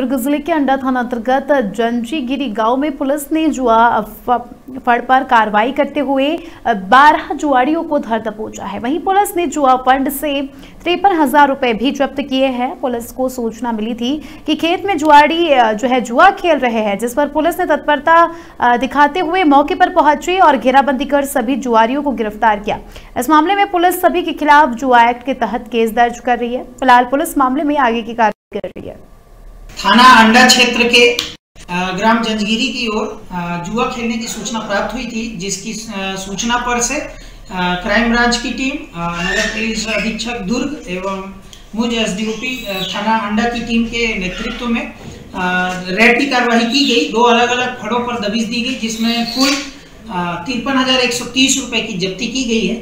दुर्ग ज़िले के अंडा थाना अंतर्गत जंजीगिरी गाँव में पुलिस ने जुआ फंड पर कार्रवाई करते हुए 12 जुआड़ियों को धर दबोचा है। वहीं पुलिस ने जुआ फंड से तिरपन हज़ार रुपए भी जब्त किए हैं। पुलिस को सूचना मिली थी कि खेत में जुआड़ी जो है, जुआ खेल रहे हैं, जिस पर पुलिस ने तत्परता दिखाते हुए मौके पर पहुँची और घेराबंदी कर सभी जुआरियों को गिरफ़्तार किया। इस मामले में पुलिस सभी के खिलाफ जुआ एक्ट के तहत केस दर्ज कर रही है। फ़िलहाल पुलिस मामले में आगे की कार्रवाई कर रही है। थाना अंडा क्षेत्र के ग्राम जंजगिरी की ओर जुआ खेलने की सूचना प्राप्त हुई थी, जिसकी सूचना पर से क्राइम ब्रांच की टीम नगर पुलिस अधीक्षक दुर्ग एवं मुझ एसडीओपी थाना अंडा की टीम के नेतृत्व में रेड की कार्रवाई की गई। दो अलग अलग फड़ों पर दबिश दी गई, जिसमें कुल तिरपन हज़ार एक सौ तीस रुपए की जब्ती की गई है।